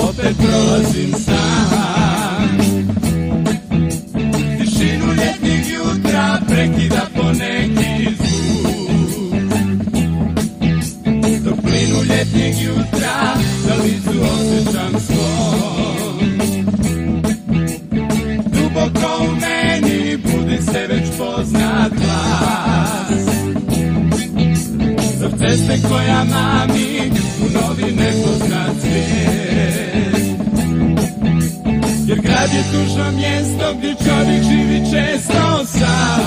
opet prolazim sam. Tišinu ljetnih jutra prekida poneki zvuk. Toplinu ljetnih jutra za licu osjećam svom Duboko u meni budi se već poznat glas. Za ceste koja mami u novi nepoznat svijet grad je tužno mjesto gdje čovjek živi često sam.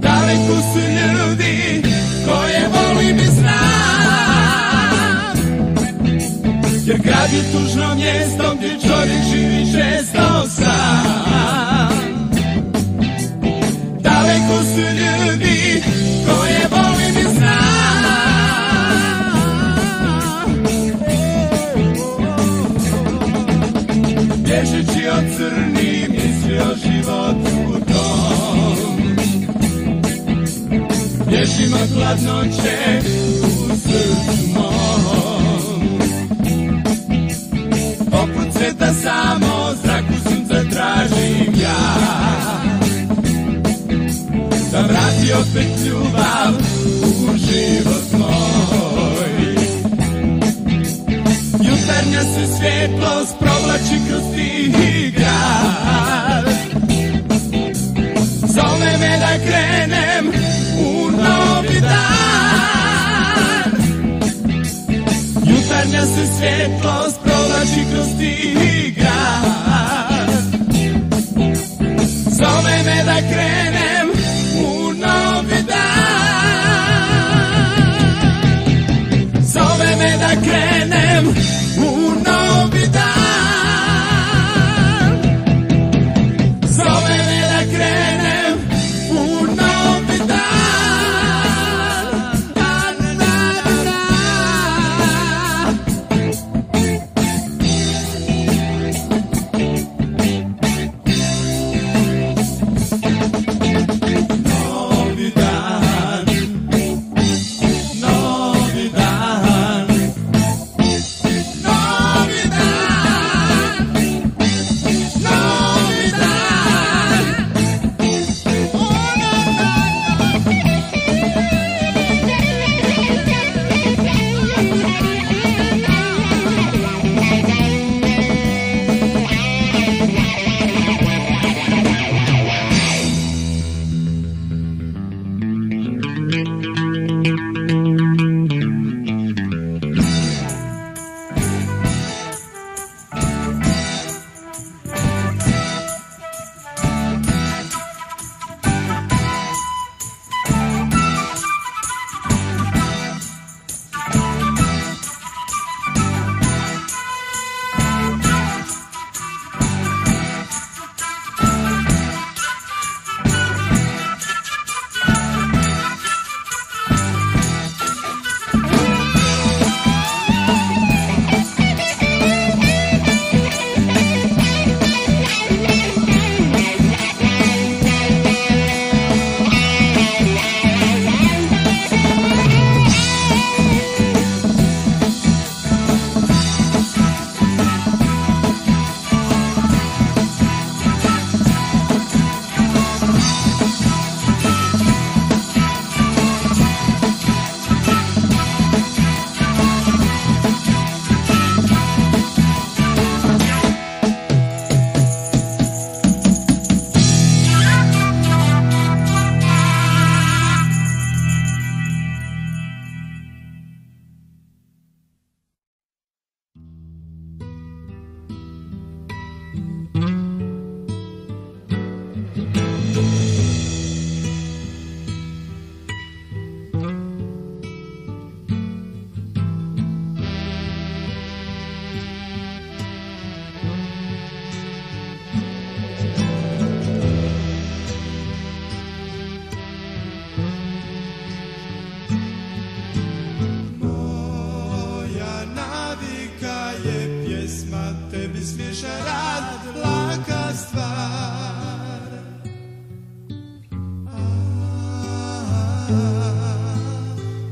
Daleko su ljudi koje volim i znam. Jer grad je tužno mjesto gdje čovjek živi često sam. Daleko su ljudi Od hladnoće u srcu mom. Poput sveta samo zraku sunca tražim ja. Da vrati opet ljubav u život moj. Jutarnja se svjetlost provlači kroz Jutarnja se svjetlost provlači kroz tihi grad. Zove me da krenem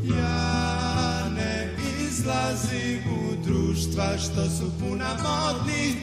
ja ne izlazim u društva što su puna modnih